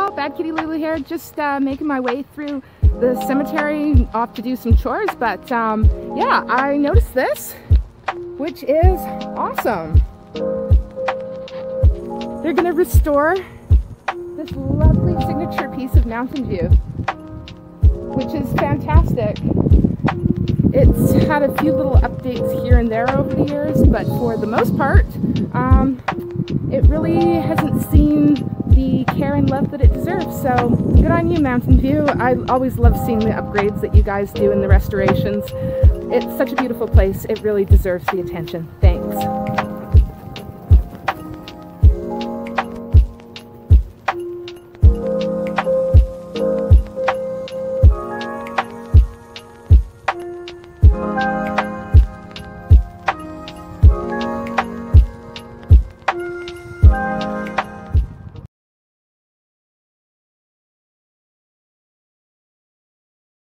y'all, Bad Kitty Lulu here, just uh, making my way through the cemetery off to do some chores, but um, yeah, I noticed this, which is awesome. They're gonna restore this lovely signature piece of Mountain View, which is fantastic. It's had a few little updates here and there over the years, but for the most part, um, it really hasn't seen the care and love that it deserves. So good on you, Mountain View. I always love seeing the upgrades that you guys do and the restorations. It's such a beautiful place. It really deserves the attention. Thanks.